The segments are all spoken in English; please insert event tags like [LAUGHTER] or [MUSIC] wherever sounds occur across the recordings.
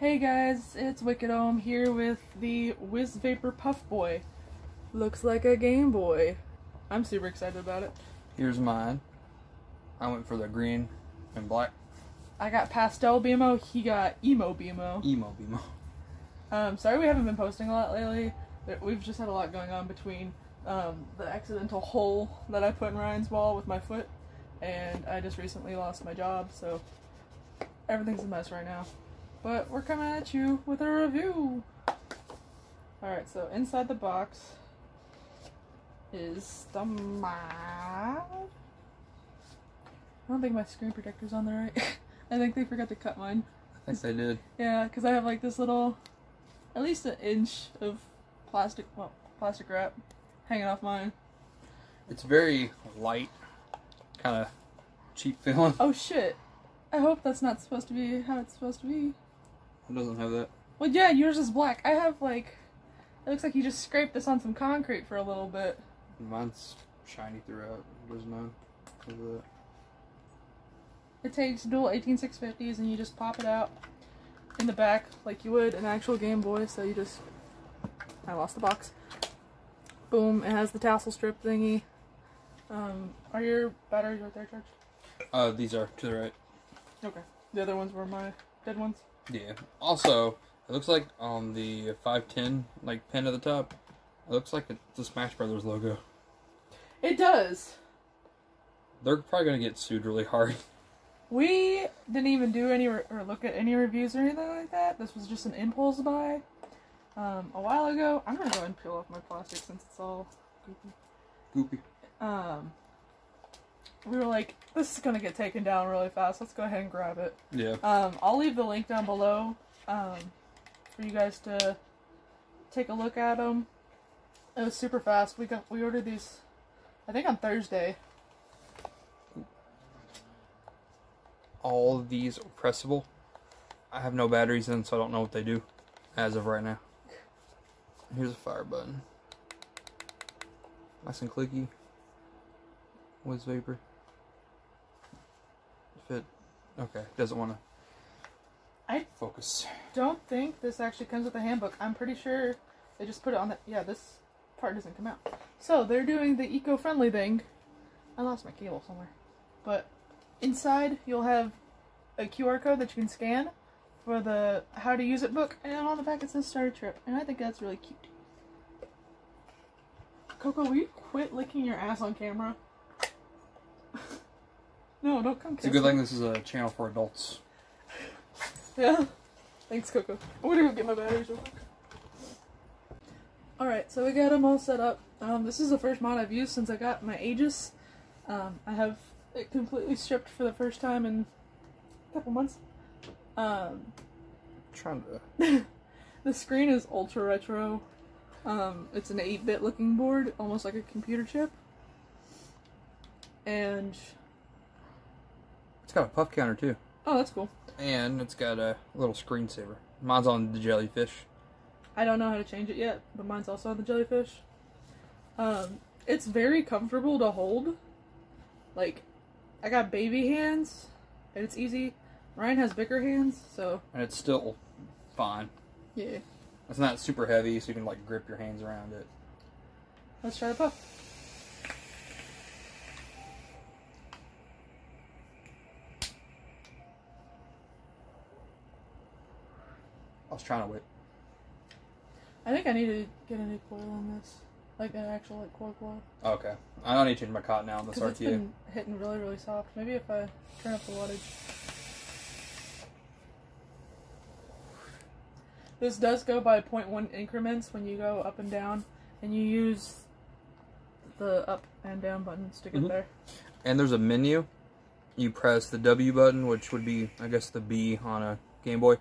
Hey guys, it's Wicked Ohm here with the Wiz Vapor Puff Boy. Looks like a Game Boy. I'm super excited about it. Here's mine. I went for the green and black I got Pastel BMO, he got Emo BMO. emo BMO. Um, sorry we haven't been posting a lot lately. We've just had a lot going on between um, the accidental hole that I put in Ryan's wall with my foot, and I just recently lost my job, so everything's a mess right now. But we're coming at you with a review. Alright, so inside the box is the mod. I don't think my screen protector's on there right. [LAUGHS] I think they forgot to cut mine. I think they did. Yeah, because I have like this little, at least an inch of plastic, well, plastic wrap hanging off mine. It's very light, kind of cheap feeling. Oh shit! I hope that's not supposed to be how it's supposed to be. It doesn't have that. Well, yeah, yours is black. I have like, it looks like you just scraped this on some concrete for a little bit. Mine's shiny throughout. There's none of that. It takes dual 18650s and you just pop it out in the back like you would an actual Game Boy. So you just, I lost the box. Boom! It has the tassel strip thingy. Um, are your batteries right there charged? Uh, these are to the right. Okay. The other ones were my dead ones. Yeah. Also, it looks like on the 510 like pin at the top, it looks like it's the Smash Brothers logo. It does. They're probably gonna get sued really hard. [LAUGHS] We didn't even do any re- or look at any reviews or anything like that. This was just an impulse buy um, a while ago. I'm gonna go ahead and peel off my plastic since it's all goopy. Goopy. Um, we were like, this is gonna get taken down really fast. Let's go ahead and grab it. Yeah. Um, I'll leave the link down below um, for you guys to take a look at them. It was super fast. We got we ordered these, I think on Thursday. All of these are pressable. I have no batteries in, so I don't know what they do as of right now. Here's a fire button. Nice and clicky. Wiz vapor. Okay, doesn't want to. I- focus. Don't think this actually comes with a handbook. I'm pretty sure they just put it on the. Yeah, this part doesn't come out. So they're doing the eco-friendly thing. I lost my cable somewhere, but inside you'll have a QR code that you can scan for the how to use it book, and on the back it says start a trip, and I think that's really cute. Coco, will you quit licking your ass on camera? No, don't come. It's a good thing this is a channel for adults. [LAUGHS] Yeah. Thanks, Coco. I'm gonna go get my batteries real quick. Alright, so we got them all set up. Um, this is the first mod I've used since I got my Aegis. Um, I have it completely stripped for the first time in a couple months. Um, trying to. [LAUGHS] the screen is ultra retro. Um, it's an 8-bit looking board, almost like a computer chip. And, It's got a puff counter too, oh, that's cool. and it's got a little screensaver. Mine's on the jellyfish. I don't know how to change it yet, but mine's also on the jellyfish. Um, it's very comfortable to hold. Like, I got baby hands, and it's easy. Ryan has bigger hands, so and it's still fine. yeah. It's not super heavy, so you can like grip your hands around it. Let's try the puff. I was trying to wait. I think I need to get a new coil on this, like an actual like coil coil, Okay, I don't need to change my cotton now on this because it's been hitting really really soft. Maybe if I turn up the wattage. This does go by 0.1 increments when you go up and down, and you use the up and down buttons to get Mhm. there. And there's a menu. You press the W button, which would be, I guess, the B on a Game Boy.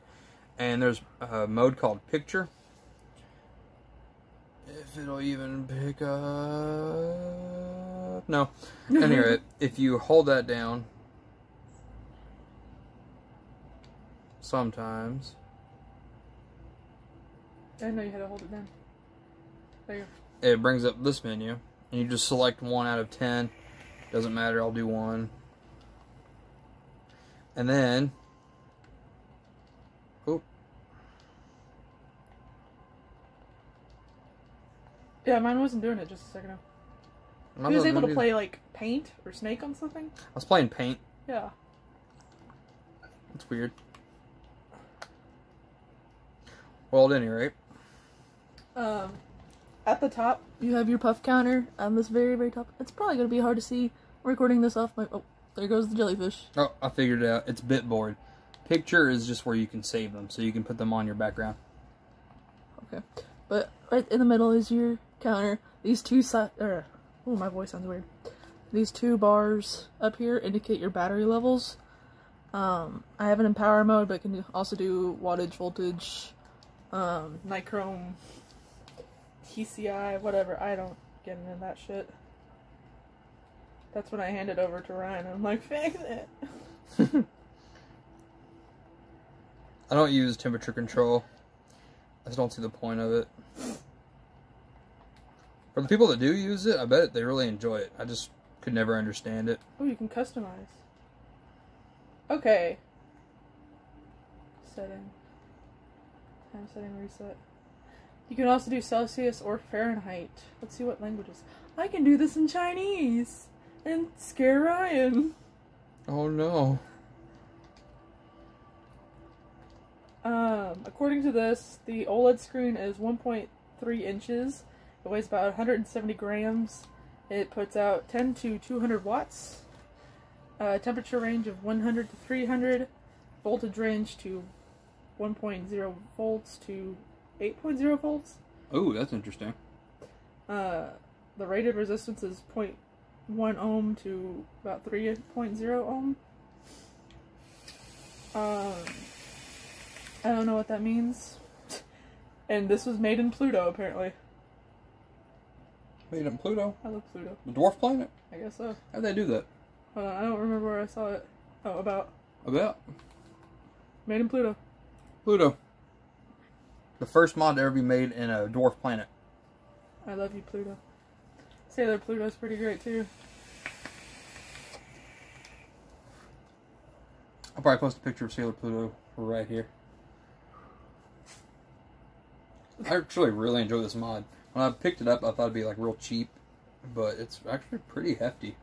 And there's a mode called Picture. If it'll even pick up. No. [LAUGHS] Anyway, if you hold that down, sometimes. I didn't know you had to hold it down. There you go. it brings up this menu, and you just select one out of ten. Doesn't matter, I'll do one. And then, yeah, mine wasn't doing it just a second ago. He was able to play like Paint or Snake on something. I was playing Paint. Yeah. That's weird. Well, at any rate. Um, at the top you have your puff counter on this very very top. It's probably gonna be hard to see. I'm recording this off my. Oh, there goes the jellyfish. Oh, I figured it out. It's Bitboard. Picture is just where you can save them, so you can put them on your background. Okay, but right in the middle is your counter. These two side. Oh, my voice sounds weird. These two bars up here indicate your battery levels. Um, I have it in power mode, but can also do wattage, voltage, um, nichrome, TCI, whatever. I don't get into that shit. That's when I hand it over to Ryan. I'm like, [LAUGHS] fix it. [LAUGHS] I don't use temperature control. I just don't see the point of it. For the people that do use it, I bet they really enjoy it. I just could never understand it. Oh, you can customize. Okay. Setting. Time setting reset. You can also do Celsius or Fahrenheit. Let's see what languages. I can do this in Chinese and scare Ryan. Oh no. Um, according to this, the OLED screen is 1.3 inches. It weighs about 170 grams. It puts out 10 to 200 watts. Uh, temperature range of 100 to 300. Voltage range to 1.0 volts to 8.0 volts. Oh, that's interesting. Uh, the rated resistance is 0.1 ohm to about 3.0 ohm. Um, I don't know what that means. And this was made in Pluto, apparently. Made in Pluto, I love Pluto. the dwarf planet. I guess so. How'd they do that? Hold on, I don't remember where I saw it. Oh, about About made in Pluto. Pluto. The first mod to ever be made in a dwarf planet. I love you, Pluto. Sailor Pluto's pretty great too. I'll probably post a picture of Sailor Pluto right here. I actually really enjoy this mod. When I picked it up, I thought it'd be like real cheap, but it's actually pretty hefty.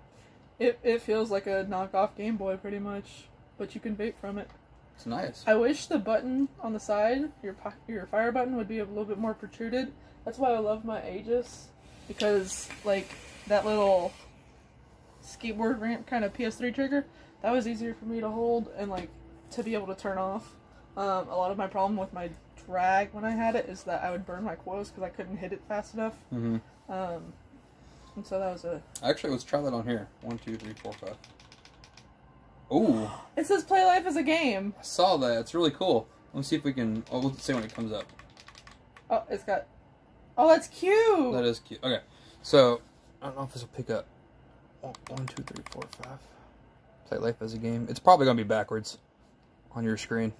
It it feels like a knockoff Game Boy, pretty much, but you can vape from it. It's nice. I wish the button on the side, your your fire button, would be a little bit more protruded. That's why I love my Aegis, because like that little skateboard ramp kind of PS3 trigger, that was easier for me to hold and like to be able to turn off. Um, a lot of my problem with my drag when I had it is that I would burn my quos because I couldn't hit it fast enough. Mm-hmm. Um, and so that was a. Actually, let's try that on here. One, two, three, four, five. Ooh, It says play life as a game. I saw that. It's really cool. Let me see if we can. Oh, we'll see when it comes up. Oh, it's got. Oh, that's cute. That is cute. Okay, so I don't know if this will pick up. One, two, three, four, five. Play life as a game. It's probably gonna be backwards on your screen.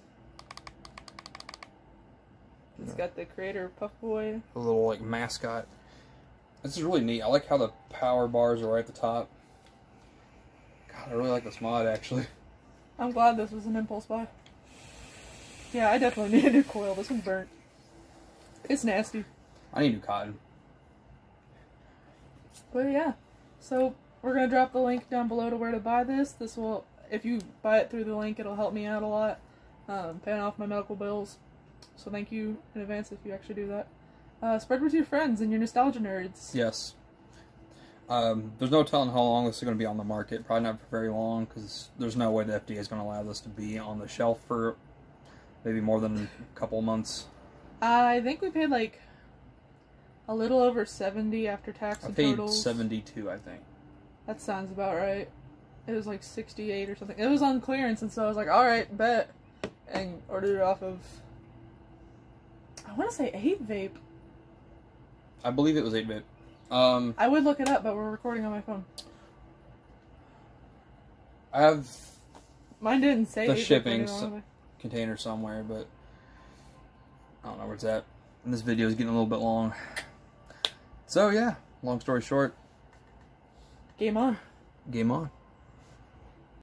It's got the creator Puff Boy. A little like mascot. This is really neat. I like how the power bars are right at the top. God, I really like this mod actually. I'm glad this was an impulse buy. Yeah, I definitely [LAUGHS] need a new coil. This one's burnt. It's nasty. I need new cotton. But yeah. So we're gonna drop the link down below to where to buy this. This will if you buy it through the link it'll help me out a lot. Um, paying off my medical bills. So thank you in advance if you actually do that. Uh, spread with your friends and your nostalgia nerds. Yes. Um, there's no telling how long this is going to be on the market. Probably not for very long because there's no way the FDA is going to allow this to be on the shelf for maybe more than a couple months. I think we paid like a little over seventy after tax I and paid totals. 72, I think. That sounds about right. It was like 68 or something. It was on clearance, and so I was like, alright, bet. And ordered it off of. I want to say 8 Vape. I believe it was 8 vape. Um, I would look it up, but we're recording on my phone. I have Mine didn't say The 8 shipping, so- container somewhere, but I don't know where it's at. And this video is getting a little bit long. So, yeah, long story short, Game on. game on.